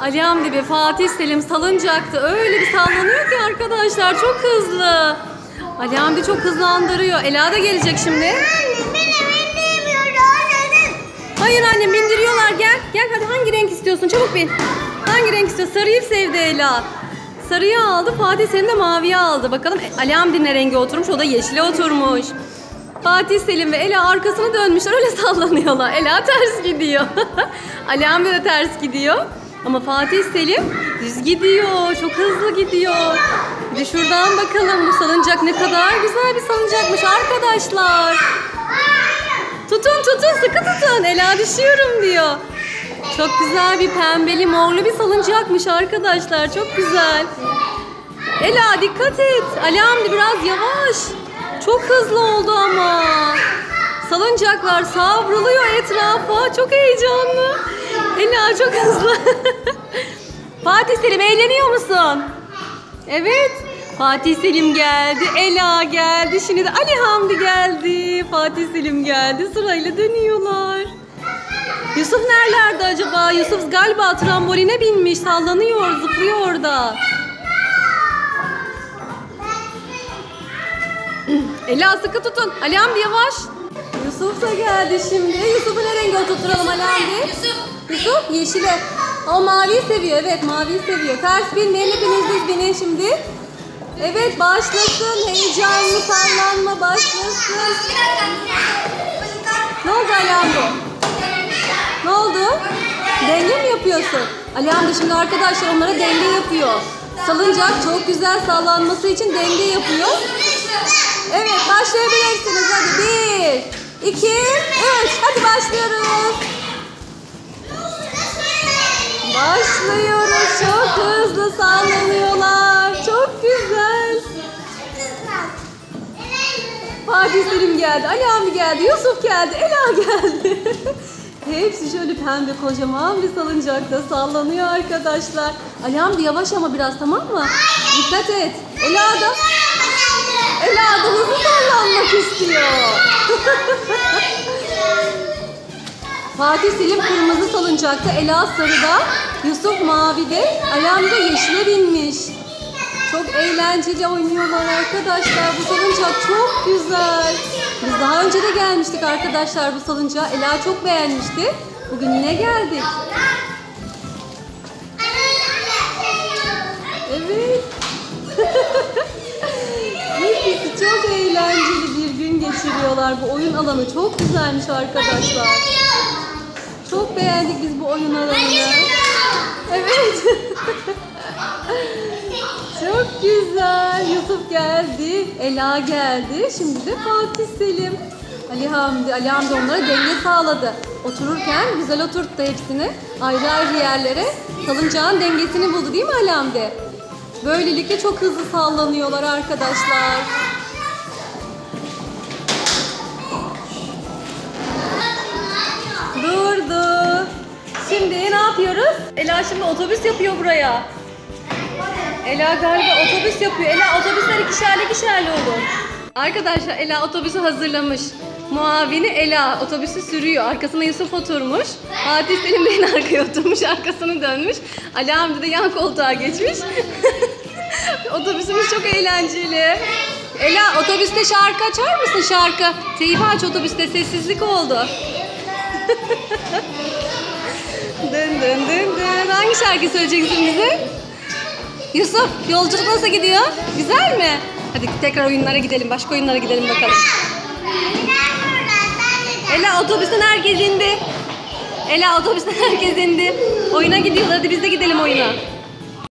Ali Hamdi Fatih Selim salıncaktı. Öyle bir sallanıyor ki arkadaşlar çok hızlı. Ali Hamdi çok hızlandırıyor. Ela da gelecek şimdi. Anne beni bindirmiyor Hayır annem bindiriyorlar gel. Gel hadi hangi renk istiyorsun çabuk bin. Hangi renk istiyorsun? Sarıyı sevdi Ela. Sarıyı aldı Fatih Selim de maviyi aldı. Bakalım Ali Hamdi ne renge oturmuş o da yeşile oturmuş. Fatih Selim ve Ela arkasını dönmüşler öyle sallanıyorlar. Ela ters gidiyor. Ali Hamdi de ters gidiyor. Ama Fatih Selim düz gidiyor. Çok hızlı gidiyor. Bir de şuradan bakalım bu salıncak ne kadar güzel bir salıncakmış arkadaşlar. Tutun tutun sıkı tutun. Ela düşüyorum diyor. Çok güzel bir pembeli morlu bir salıncakmış arkadaşlar. Çok güzel. Ela dikkat et. Ali Hamdi biraz yavaş. Çok hızlı oldu ama. Salıncaklar savruluyor etrafa. Çok heyecanlı. Ela çok hızlı. Fatih Selim eğleniyor musun? Evet. Fatih Selim geldi. Ela geldi. Şimdi de Ali Hamdi geldi. Fatih Selim geldi. Sırayla dönüyorlar. Yusuf nerelerde acaba? Yusuf galiba tramboline binmiş. Sallanıyor, zıplıyor orada. Ela sıkı tutun. Ali Hamdi yavaş. Yusuf da geldi şimdi. Yusuf'u ne renge oturtturalım Ali Hamdi? Yusuf. Yusuf yeşile. O maviyi seviyor. Evet maviyi seviyor. Ters binmeyin. Hepiniz düz binin şimdi. Evet başlasın. Heyecanlı sallanma başlasın. Ne oldu Ali Hamdi? Ne oldu? Denge mi yapıyorsun? Ali Hamdi şimdi arkadaşlar onlara denge yapıyor. Salıncak çok güzel sallanması için denge yapıyor. Evet başlayabilirsiniz. Hadi bir, iki, üç. Hadi başlıyoruz. Başlıyoruz. Çok hızlı sallanıyorlar. Çok güzel. Fatih Selim geldi, Ali Hamdi geldi, Yusuf geldi, Ela geldi. Hepsi şöyle pembe kocaman bir salıncakta sallanıyor arkadaşlar. Ali Hamdi yavaş ama biraz tamam mı? Dikkat et. Ela da, Ela da hızlı sallanmak istiyor. Fatih Selim kırmızı salıncakta, Ela sarıda, Yusuf mavide, Hamdi de yeşile binmiş. Çok eğlenceli oynuyorlar arkadaşlar. Bu salıncak çok güzel. Biz daha önce de gelmiştik arkadaşlar bu salıncağa. Ela çok beğenmişti. Bugün yine geldik. Evet. Hepsi çok eğlenceli bir gün geçiriyorlar. Bu oyun alanı çok güzelmiş arkadaşlar. Beğendik biz bu oyun alanını. Evet. Çok güzel. Yusuf geldi. Ela geldi. Şimdi de Fatih Selim. Ali Hamdi. Ali Hamdi onlara denge sağladı. Otururken güzel oturttu hepsini. Ayrı ayrı yerlere. Salıncağın dengesini buldu değil mi Ali Hamdi? Böylelikle çok hızlı sallanıyorlar arkadaşlar. Şimdi ne yapıyoruz? Ela şimdi otobüs yapıyor buraya. Ela galiba otobüs yapıyor. Ela otobüsler ikişerli ikişerli olur. Arkadaşlar Ela otobüsü hazırlamış. Muavini Ela otobüsü sürüyor. Arkasına Yusuf oturmuş. Fatih Selim de en arkaya oturmuş. Arkasını dönmüş. Ali Hamdi de yan koltuğa geçmiş. Otobüsümüz çok eğlenceli. Ela otobüste şarkı açar mısın şarkı? Teybi aç otobüste sessizlik oldu. dın dın dın dın. Hangi şarkı söyleyeceksin bize? Yusuf yolculuk nasıl gidiyor? Güzel mi? Hadi tekrar oyunlara gidelim. Başka oyunlara gidelim bakalım. Ela otobüsten herkes indi. Ela otobüsten herkes indi. Oyuna gidiyorlar. Hadi biz de gidelim oyuna.